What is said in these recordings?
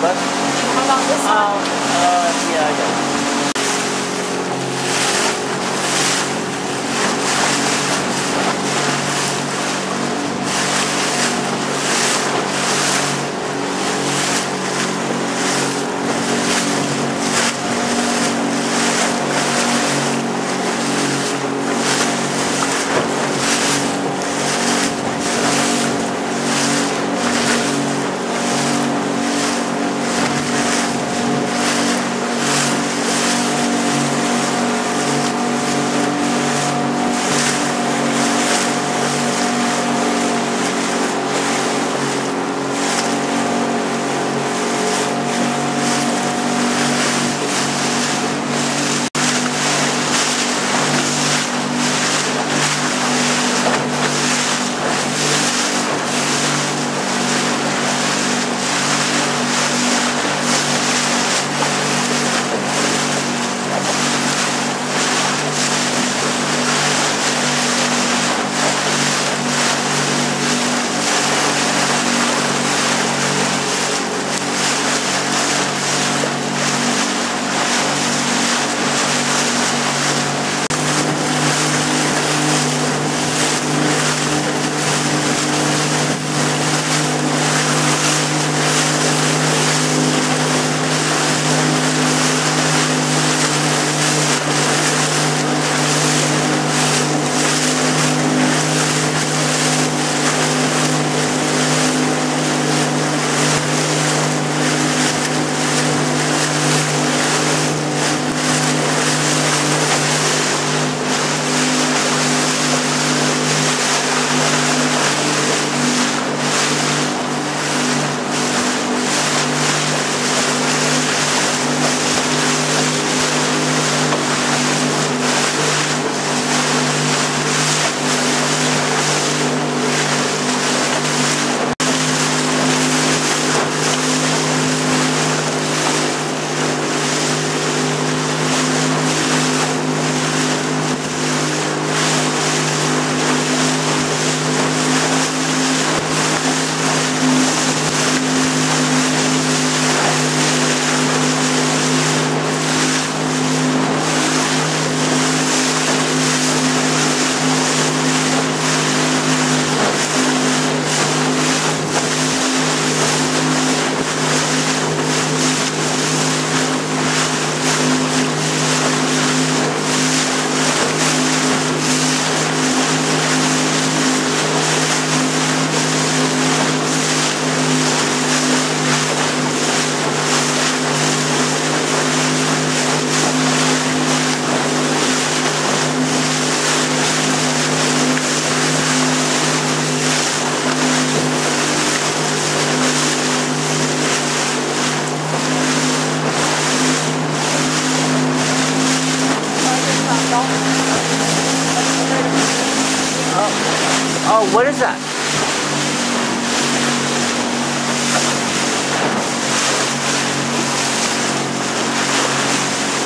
But, And on this uh, side? uh, yeah, yeah.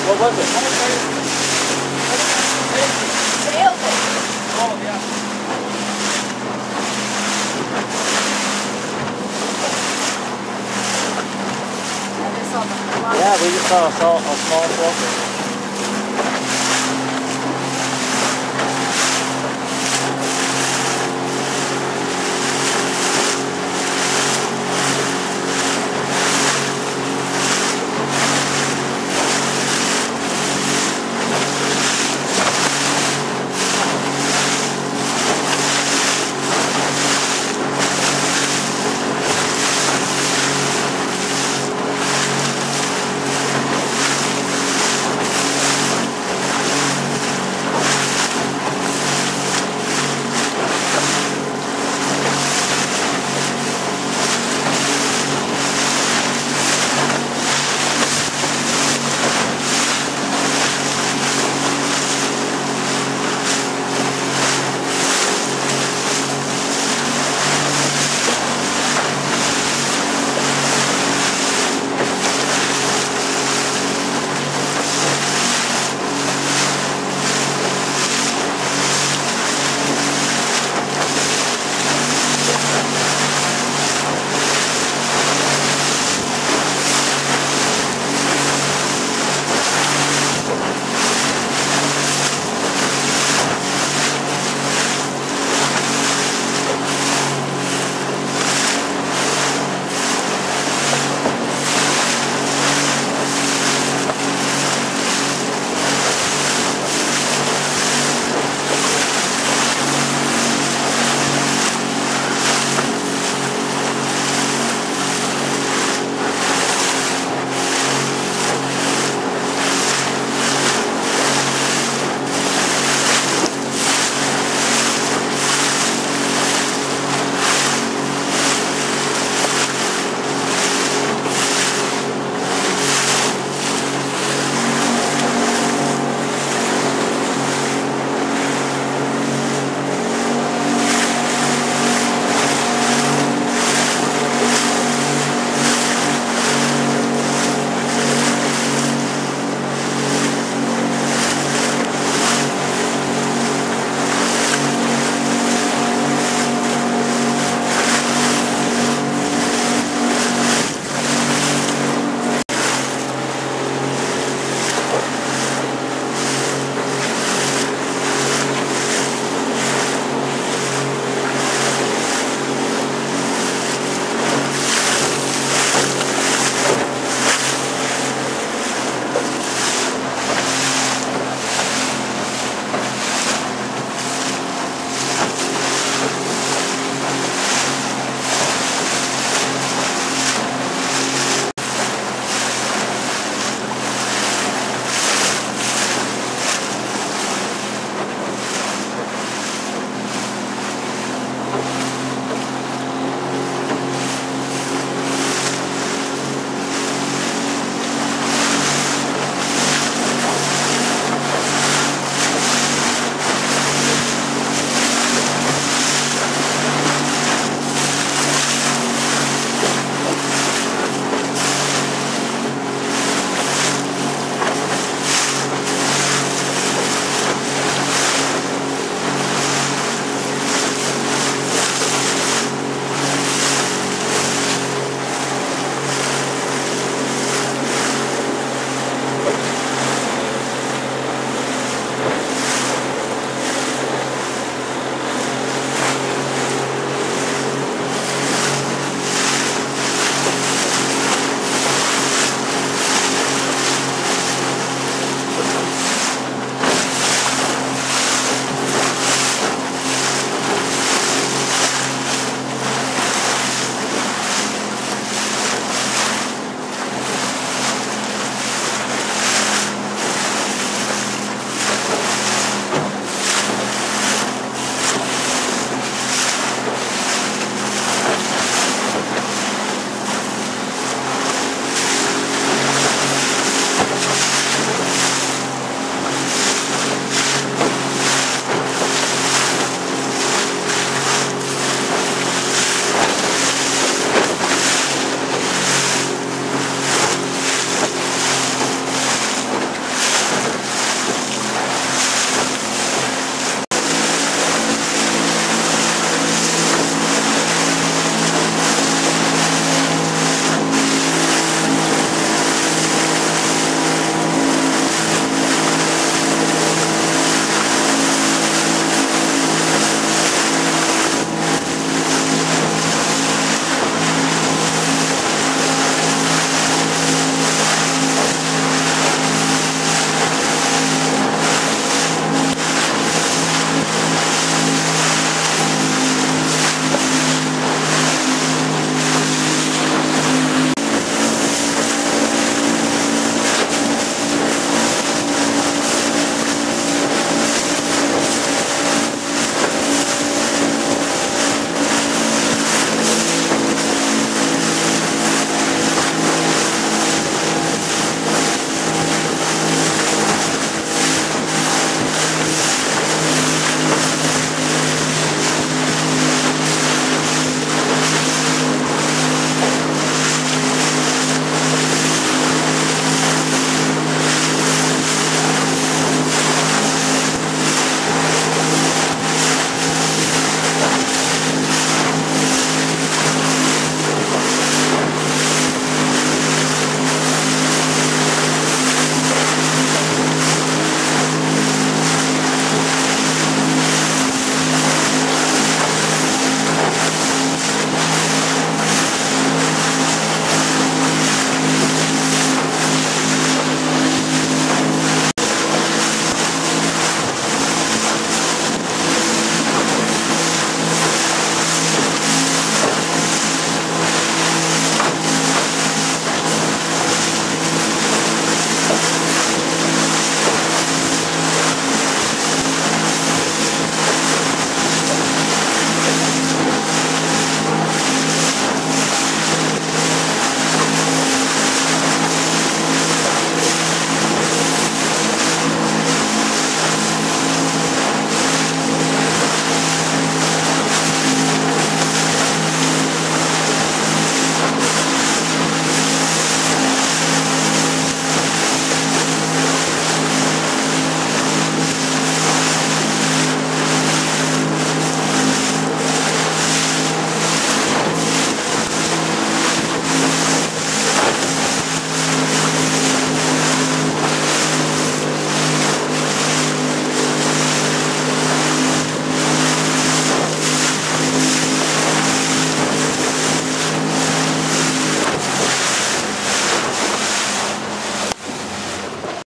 What was it? Sailboat. Oh, yeah. And this on the Yeah, we just saw a, small, a small walker.